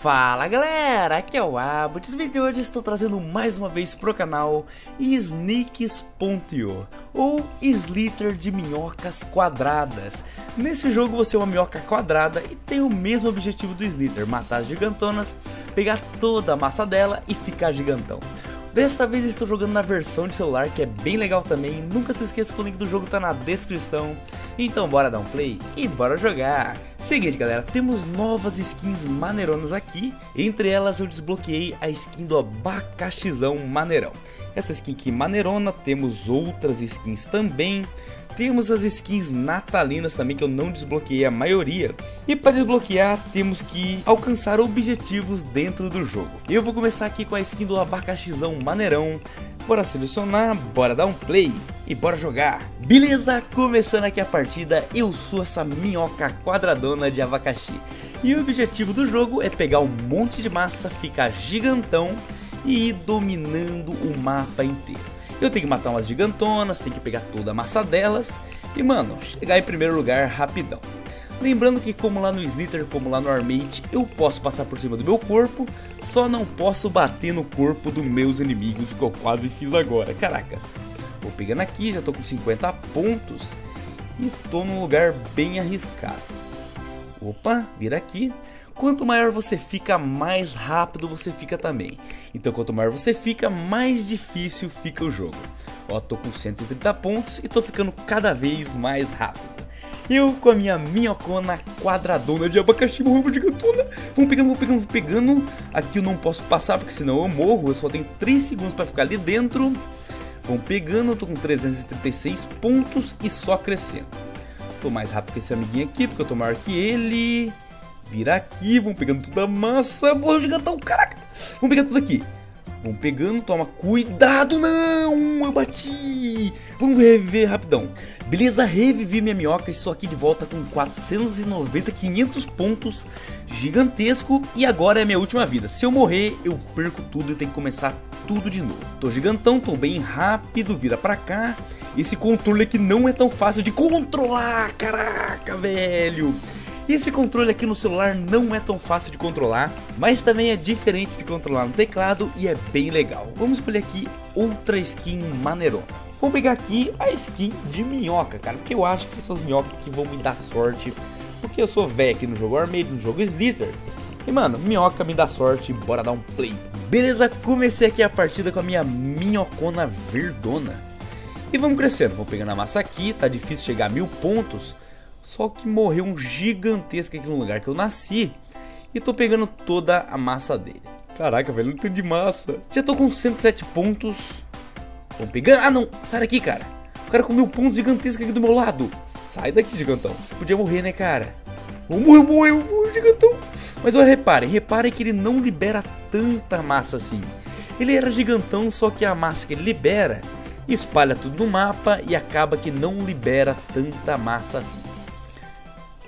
Fala galera, aqui é o Abbott. No vídeo de hoje estou trazendo mais uma vez pro canal Sneaks.io ou Slither de minhocas quadradas. Nesse jogo você é uma minhoca quadrada e tem o mesmo objetivo do Slither, matar as gigantonas, pegar toda a massa dela e ficar gigantão. Desta vez estou jogando na versão de celular, que é bem legal também. Nunca se esqueça que o link do jogo tá na descrição. Então bora dar um play e bora jogar. Seguinte galera, temos novas skins maneironas aqui. Entre elas eu desbloqueei a skin do abacaxizão maneirão. Essa skin aqui maneirona, temos outras skins também. Temos as skins natalinas também que eu não desbloqueei a maioria. E para desbloquear temos que alcançar objetivos dentro do jogo. Eu vou começar aqui com a skin do abacaxizão maneirão. Bora selecionar, bora dar um play e bora jogar. Beleza? Começando aqui a partida, eu sou essa minhoca quadradona de abacaxi. E o objetivo do jogo é pegar um monte de massa, ficar gigantão e ir dominando o mapa inteiro. Eu tenho que matar umas gigantonas, tenho que pegar toda a massa delas e, mano, chegar em primeiro lugar rapidão. Lembrando que como lá no Slither, como lá no Armate, eu posso passar por cima do meu corpo, só não posso bater no corpo dos meus inimigos, que eu quase fiz agora. Caraca, vou pegando aqui, já tô com 50 pontos e tô num lugar bem arriscado. Opa, vira aqui. Quanto maior você fica, mais rápido você fica também. Então quanto maior você fica, mais difícil fica o jogo. Ó, tô com 130 pontos e tô ficando cada vez mais rápido. Eu com a minha minhocona quadradona de abacaxi, morro gigantona. Vamos pegando, vamos pegando, vamos pegando. Aqui eu não posso passar porque senão eu morro. Eu só tenho 3 segundos para ficar ali dentro. Vamos pegando, tô com 336 pontos e só crescendo. Tô mais rápido que esse amiguinho aqui, porque eu tô maior que ele. Vira aqui, vamos pegando toda a massa. Morreu gigantão, caraca. Vamos pegar tudo aqui. Vamos pegando, toma cuidado, não, eu bati. Vamos reviver rapidão. Beleza, revivi minha minhoca, estou aqui de volta com 490, 500 pontos, gigantesco. E agora é minha última vida. Se eu morrer, eu perco tudo e tenho que começar tudo de novo. Tô gigantão, tô bem rápido, vira pra cá. Esse controle aqui não é tão fácil de controlar, caraca, velho. Esse controle aqui no celular não é tão fácil de controlar, mas também é diferente de controlar no teclado e é bem legal. Vamos escolher aqui outra skin maneirona. Vou pegar aqui a skin de minhoca, cara, porque eu acho que essas minhocas aqui vão me dar sorte, porque eu sou velho aqui no jogo Armade, no jogo Slither. E mano, minhoca me dá sorte, bora dar um play. Beleza, comecei aqui a partida com a minha minhocona verdona. E vamos crescendo, vou pegando a massa aqui, tá difícil chegar a mil pontos. Só que morreu um gigantesco aqui no lugar que eu nasci. E tô pegando toda a massa dele. Caraca, velho, muito de massa. Já tô com 107 pontos. Vamos pegando. Ah, não. Sai daqui, cara. O cara comeu pontos gigantescos aqui do meu lado. Sai daqui, gigantão. Você podia morrer, né, cara? Morreu, morreu, morreu, gigantão. Mas olha, reparem. Reparem que ele não libera tanta massa assim. Ele era gigantão, só que a massa que ele libera espalha tudo no mapa e acaba que não libera tanta massa assim.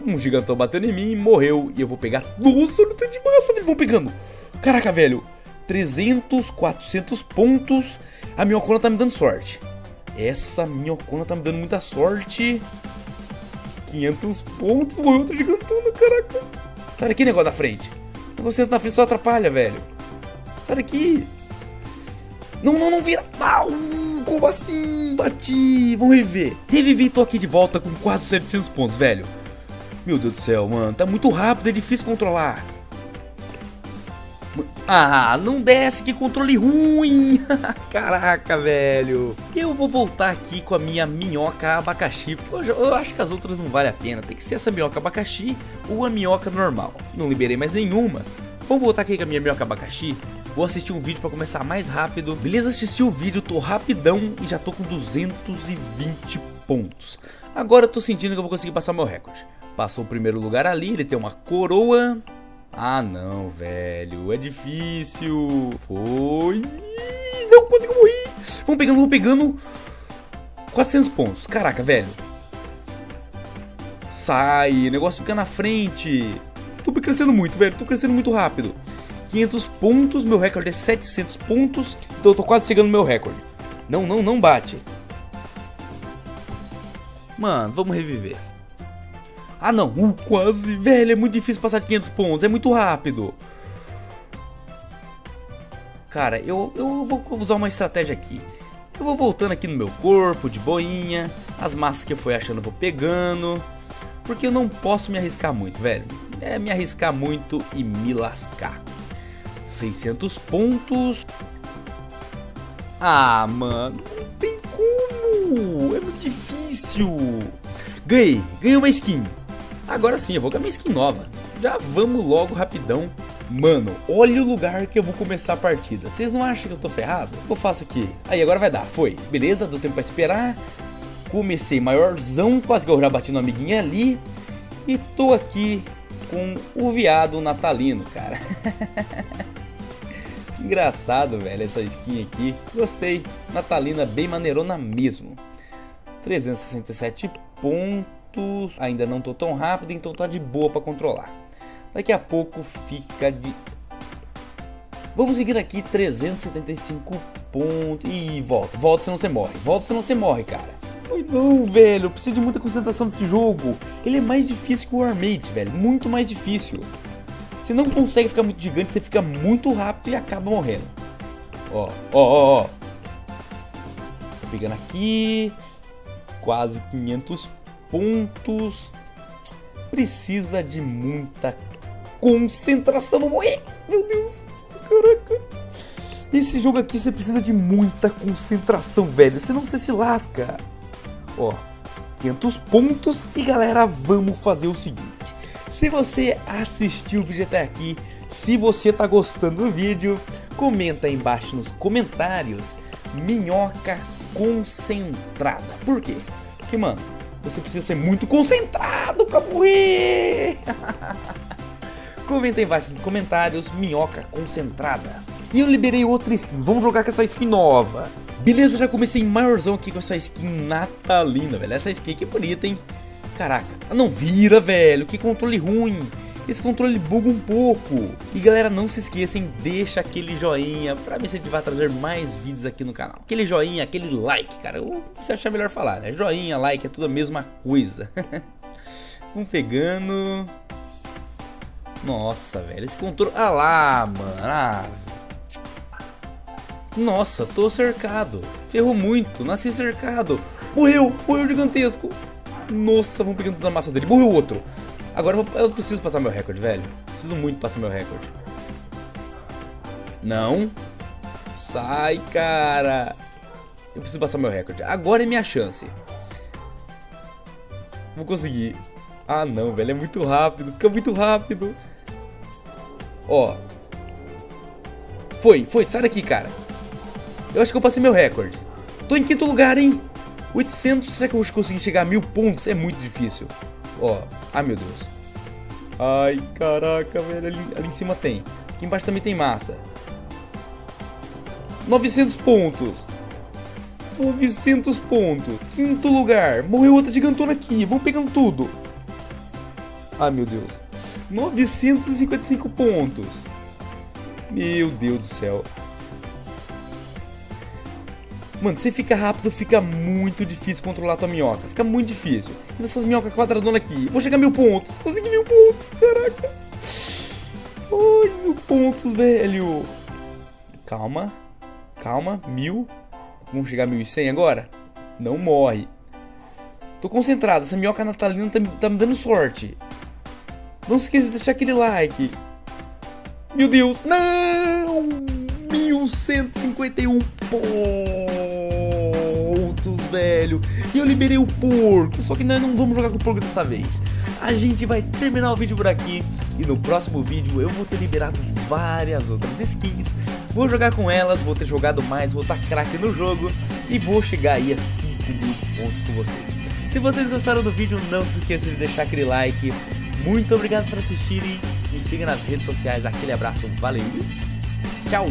Um gigantão bateu em mim, morreu. E eu vou pegar. Nossa, não tem de massa, velho. Vão pegando. Caraca, velho. 300, 400 pontos. A minhocona tá me dando sorte. Essa minhocona tá me dando muita sorte. 500 pontos. Morreu outro gigantão, caraca. Sai daqui, negócio da frente. Você na frente só atrapalha, velho. Sai daqui. Não, não, não vira. Não, como assim? Bati. Vamos reviver. Revivi, tô aqui de volta com quase 700 pontos, velho. Meu Deus do céu, mano. Tá muito rápido, é difícil controlar. Ah, não desce, que controle ruim! Caraca, velho! Eu vou voltar aqui com a minha minhoca abacaxi, porque eu, eu, acho que as outras não vale a pena. Tem que ser essa minhoca abacaxi ou a minhoca normal. Não liberei mais nenhuma. Vamos voltar aqui com a minha minhoca abacaxi. Vou assistir um vídeo para começar mais rápido. Beleza, assisti o vídeo, tô rapidão e já tô com 220 pontos. Agora eu tô sentindo que eu vou conseguir passar meu recorde. Passou o primeiro lugar ali, ele tem uma coroa. Ah, não, velho. É difícil. Foi. Não consigo morrer. Vamos pegando, vamos pegando. 400 pontos. Caraca, velho. Sai. O negócio fica na frente. Tô crescendo muito, velho. Tô crescendo muito rápido. 500 pontos. Meu recorde é 700 pontos. Então eu tô quase chegando no meu recorde. Não, não, não bate. Mano, vamos reviver. Ah não, uh, quase, velho, é muito difícil passar de 500 pontos, é muito rápido. Cara, eu, eu vou usar uma estratégia aqui. Eu vou voltando aqui no meu corpo, de boinha. As massas que eu fui achando eu vou pegando. Porque eu não posso me arriscar muito, velho. É me arriscar muito e me lascar. 600 pontos. Ah, mano, não tem como. É muito difícil. Ganhei, ganhei uma skin. Agora sim, eu vou ganhar uma skin nova. Já vamos logo rapidão Mano, olha o lugar que eu vou começar a partida. Vocês não acham que eu tô ferrado? O que eu faço aqui? Aí, agora vai dar. Foi. Beleza, deu tempo pra esperar. Comecei maiorzão, quase que eu já bati no amiguinho ali. E tô aqui com o viado natalino, cara. que engraçado, velho, essa skin aqui. Gostei. Natalina bem maneirona mesmo. 367 pontos. Ainda não tô tão rápido, então tá de boa para controlar. Daqui a pouco fica de. Vamos seguir aqui 375 pontos. E volta, volta senão você morre. Volta senão você morre, cara. Não, velho, preciso de muita concentração nesse jogo. Ele é mais difícil que o Armate, velho. Muito mais difícil. Você não consegue ficar muito gigante, você fica muito rápido e acaba morrendo. Ó, ó, ó, ó. Tô pegando aqui. Quase 500 pontos. Precisa de muita concentração. Vou morrer. Meu Deus. Caraca. Esse jogo aqui você precisa de muita concentração, velho. Senão você se lasca. Ó, 500 pontos. E galera, vamos fazer o seguinte. Se você assistiu o vídeo até aqui, se você tá gostando do vídeo, comenta aí embaixo nos comentários minhoca concentrada. Por quê? Porque, mano, você precisa ser muito concentrado pra morrer. Comenta aí embaixo nos comentários, minhoca concentrada. E eu liberei outra skin, vamos jogar com essa skin nova. Beleza, já comecei maiorzão aqui com essa skin natalina, velho. Essa skin aqui é bonita, hein? Caraca, não vira, velho, que controle ruim. Esse controle buga um pouco. E galera, não se esqueçam, deixa aquele joinha pra me incentivar a trazer mais vídeos aqui no canal. Aquele joinha, aquele like, cara. O que você achar melhor falar, né? Joinha, like, é tudo a mesma coisa. Vamos pegando. Nossa, velho, esse controle. Ah lá, mano. Ah. Nossa, tô cercado. Ferrou muito, nasci cercado. Morreu, morreu gigantesco. Nossa, vamos pegando toda a massa dele. Morreu outro. Agora eu preciso passar meu recorde, velho. Preciso muito passar meu recorde. Não. Sai, cara. Eu preciso passar meu recorde. Agora é minha chance. Vou conseguir. Ah, não, velho. É muito rápido. Fica muito rápido. Ó. Foi, foi, sai daqui, cara. Eu acho que eu passei meu recorde. Tô em quinto lugar, hein? 800, será que eu vou conseguir chegar a mil pontos? É muito difícil. Ó, ai meu Deus. Ai, caraca, velho, ali, ali em cima tem. Aqui embaixo também tem massa. 900 pontos. 900 pontos. Quinto lugar. Morreu outra gigantona aqui. Vou pegando tudo. Ai, meu Deus. 955 pontos. Meu Deus do céu. Mano, você fica rápido, fica muito difícil controlar tua minhoca. Fica muito difícil. E essas minhocas quadradonas aqui. Vou chegar a mil pontos. Consegui mil pontos. Caraca. Ai, mil pontos, velho. Calma. Calma. Mil. Vamos chegar a mil e cem agora? Não morre. Tô concentrado. Essa minhoca natalina tá, tá me dando sorte. Não se esqueça de deixar aquele like. Meu Deus, não! 1151 pontos, velho. E eu liberei o porco. Só que nós não vamos jogar com o porco dessa vez. A gente vai terminar o vídeo por aqui. E no próximo vídeo eu vou ter liberado várias outras skins. Vou jogar com elas, vou ter jogado mais, vou estar craque no jogo. E vou chegar aí a 5 mil pontos com vocês. Se vocês gostaram do vídeo, não se esqueça de deixar aquele like muito obrigado por assistirem. Me siga nas redes sociais. Aquele abraço. Valeu. Tchau.